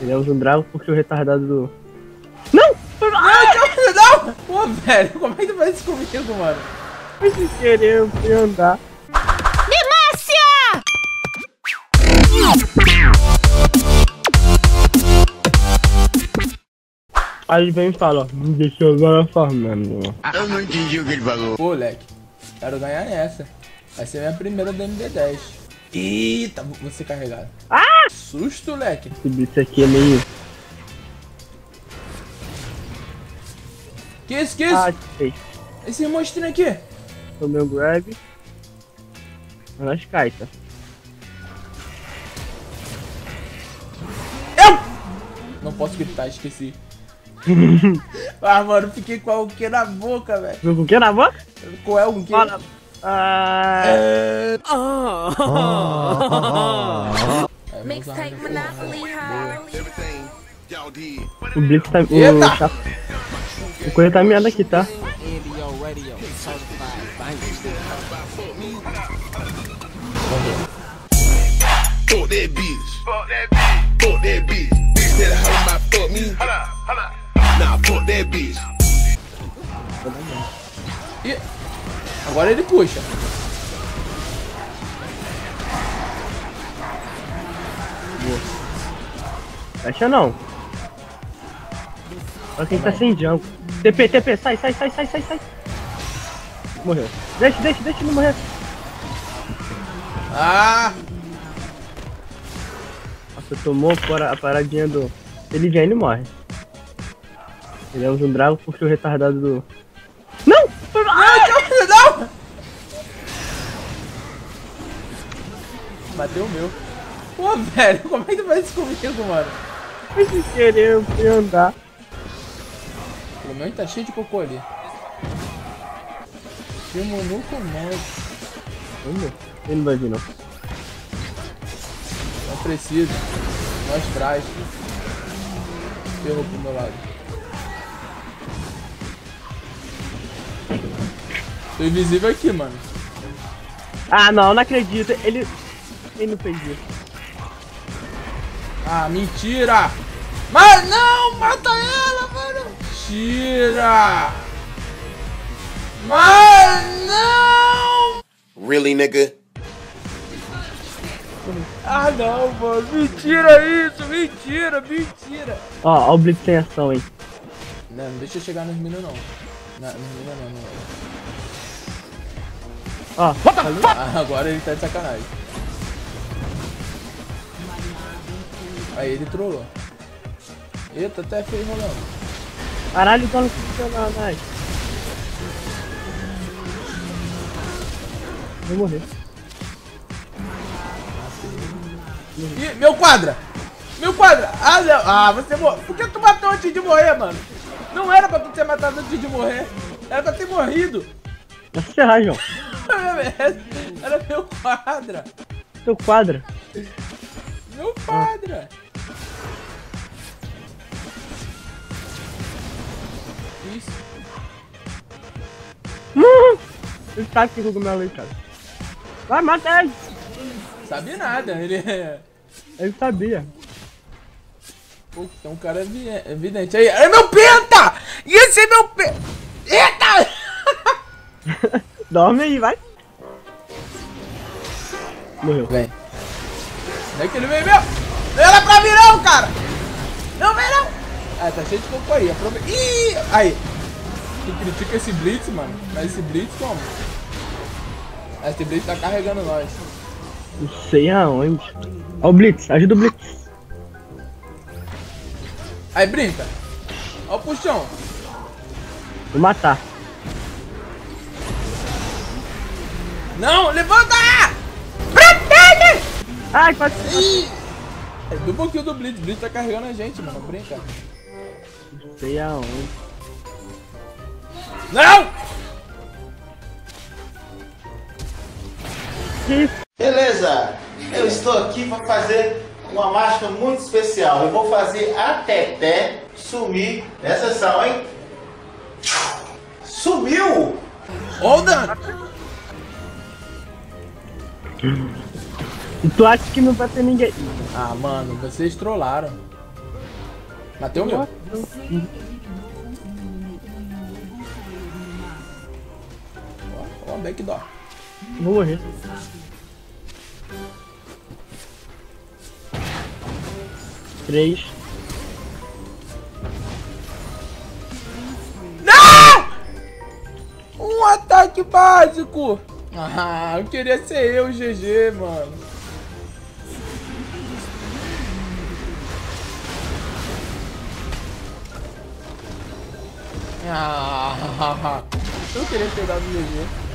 Ele é um Drago porque o retardado do. Não! Não, não, não! Pô, velho, como é que tu faz isso comigo, mano? Foi sem querer, eu fui andar. Aí ele vem e fala, ó, me deixou agora farmando. Eu não entendi o que ele falou. Pô, leque, quero ganhar nessa. Vai ser minha primeira do MD10. Eita, vou ser carregado. Ah! Susto, leque. Esse bicho aqui é meio. Que isso, que isso? Ah, sei. Esse monstrinho aqui. Tomei um grab. Nas caitas. Eu! Não posso gritar, esqueci. ah, mano, fiquei com o que na boca, velho. Com o que na boca? Com é o que? Fala. Ah. É... Mixtape Monopoly. O Blitz tá. O, tá, o coelho tá miado aqui, tá? Fuck that bitch. Fuck that bitch. Fuck that bitch. Bitch that hoe my fuck me. Hold up, hold up. Nah, fuck that bitch. Ih, agora ele puxa. Fecha não. Só quem tá sem jump. TP, TP, sai, sai, sai, sai, sai, sai. Morreu. Deixa, deixa, deixa ele morrer. Ah! Nossa, tomou fora a paradinha do. Ele vem, ele morre. Ele é um drago porque o retardado do. Não! Não, não! Bateu o meu. Pô, velho, como é que tu faz isso comigo, mano? Sem querer, eu fui andar. O meu tá cheio de cocô ali. Filmo no comando. Ele não vai vir não. Não precisa. Nós traz. Ferrou pro meu lado. Tô invisível aqui, mano. Ah não, não acredito. Ele. Ele não fez isso. Ah, mentira! Mas não! Mata ela, mano! Tira! Mas não! Really, nigga? Ah não, mano! Mentira isso! Mentira! Mentira! Ó, ó o Blitz sem ação, hein. Não, não deixa eu chegar nos meninos não. Não, nos meninos não, não. Ó, Ah, agora ele tá de sacanagem. Aí ele trollou. Eita, até feio rolando. caralho, tá no funcionando, ai. Vou morrer. Ih, meu quadra! Meu quadra! Ah, não. Ah, você morreu. Por que tu matou antes de morrer, mano? Não era pra tu ter matado antes de morrer. Era pra ter morrido. Vai se ferrar, João. Era meu quadra. Teu quadro. Meu quadra. Isso. Hum, Ele tá aqui com o cogumelo aí, cara. Vai, mata ele. Sabe nada. Ele é... Ele sabia. Pô, tem um cara evi- evidente aí. É meu penta! E esse é meu penta! Eita! Dorme aí, vai. Morreu. Vem. É que ele vem mesmo. Não era pra vir não, cara. Não vem não. Ah, tá cheio de cocô aí. Aprove... Ih! Aí. Tu critica esse Blitz, mano. Mas esse Blitz como? Esse Blitz tá carregando nós. Não sei aonde. Ó o Blitz, ajuda o Blitz. Aí, brinca. Ó o puxão. Vou matar. Não, levanta! Protege! Ai, quase. Ih! É duplo kill do Blitz. Blitz tá carregando a gente, mano. Brinca. Não sei aonde. Não! Beleza, eu estou aqui para fazer uma mágica muito especial. Eu vou fazer a Teté sumir nessa sessão, hein? Sumiu! Ó o dano. E tu acha que não vai ter ninguém? Ah, mano, vocês trollaram. Matei o meu. Ó, ó, backdoor. Vou morrer. Três. Um ataque básico! Ah, eu queria ser eu, GG, mano. Ah, eu queria ter dado GG.